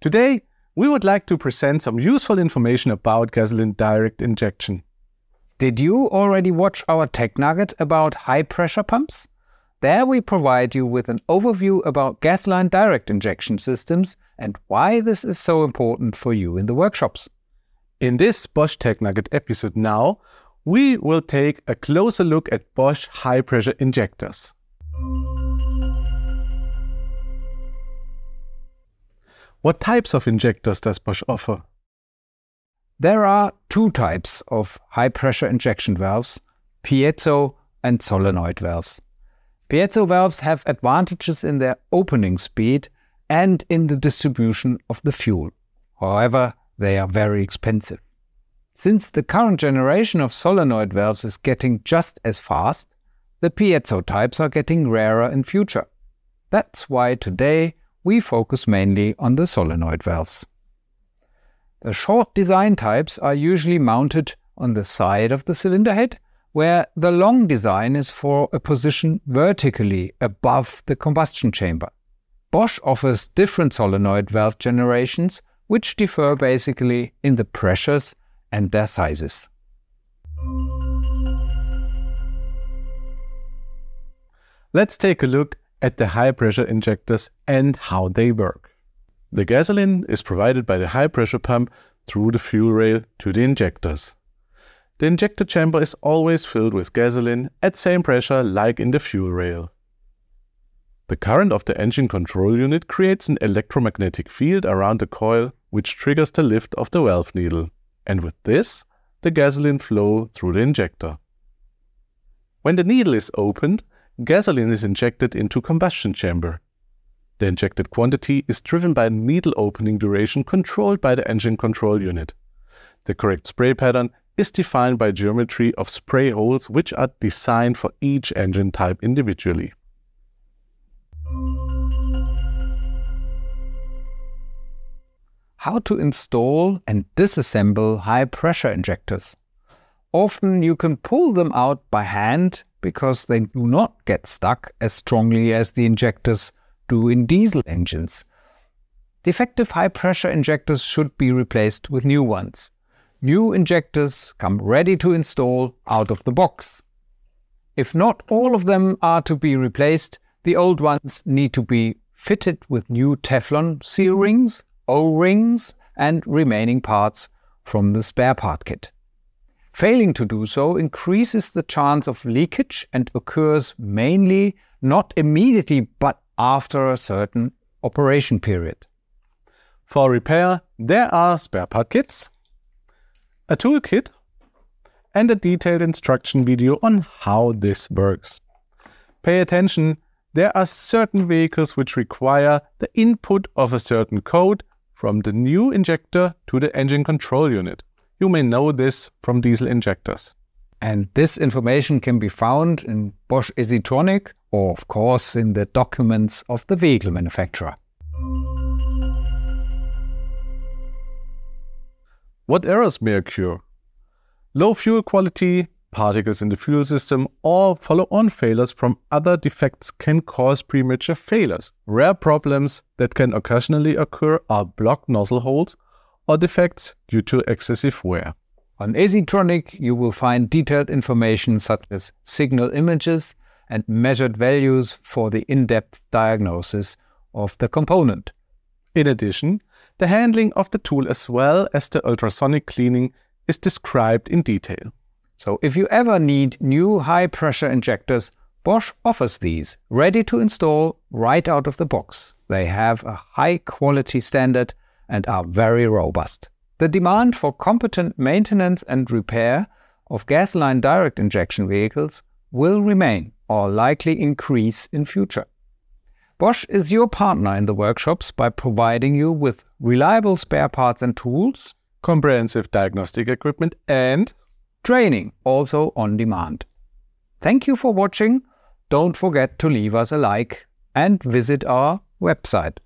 Today, we would like to present some useful information about gasoline direct injection. Did you already watch our TechNugget about high pressure pumps? There we provide you with an overview about gasoline direct injection systems and why this is so important for you in the workshops. In this Bosch TechNugget episode now, we will take a closer look at Bosch high pressure injectors. What types of injectors does Bosch offer? There are two types of high pressure injection valves, piezo and solenoid valves. Piezo valves have advantages in their opening speed and in the distribution of the fuel. However, they are very expensive. Since the current generation of solenoid valves is getting just as fast, the piezo types are getting rarer in future. That's why today we focus mainly on the solenoid valves. The short design types are usually mounted on the side of the cylinder head, where the long design is for a position vertically above the combustion chamber. Bosch offers different solenoid valve generations, which differ basically in the pressures and their sizes. Let's take a look at the high pressure injectors and how they work. The gasoline is provided by the high pressure pump through the fuel rail to the injectors. The injector chamber is always filled with gasoline at same pressure like in the fuel rail. The current of the engine control unit creates an electromagnetic field around the coil which triggers the lift of the valve needle, and with this, the gasoline flow through the injector. When the needle is opened, gasoline is injected into combustion chamber. The injected quantity is driven by a needle opening duration controlled by the engine control unit. The correct spray pattern is defined by geometry of spray holes which are designed for each engine type individually. How to install and disassemble high pressure injectors. Often you can pull them out by hand because they do not get stuck as strongly as the injectors do in diesel engines. Defective high pressure injectors should be replaced with new ones. New injectors come ready to install out of the box. If not all of them are to be replaced, the old ones need to be fitted with new Teflon seal rings, O-rings and remaining parts from the spare part kit. Failing to do so increases the chance of leakage and occurs mainly not immediately but after a certain operation period. For repair, there are spare part kits, a toolkit, and a detailed instruction video on how this works. Pay attention, there are certain vehicles which require the input of a certain code from the new injector to the engine control unit. You may know this from diesel injectors. And this information can be found in Bosch ESI[tronic] or, of course, in the documents of the vehicle manufacturer. What errors may occur? Low fuel quality, particles in the fuel system, or follow-on failures from other defects can cause premature failures. Rare problems that can occasionally occur are blocked nozzle holes or defects due to excessive wear. On ESI[tronic], you will find detailed information such as signal images and measured values for the in-depth diagnosis of the component. In addition, the handling of the tool as well as the ultrasonic cleaning is described in detail. So if you ever need new high-pressure injectors, Bosch offers these, ready to install right out of the box. They have a high quality standard and are very robust. The demand for competent maintenance and repair of gasoline direct injection vehicles will remain or likely increase in future. Bosch is your partner in the workshops by providing you with reliable spare parts and tools, comprehensive diagnostic equipment, and training also on demand. Thank you for watching. Don't forget to leave us a like and visit our website.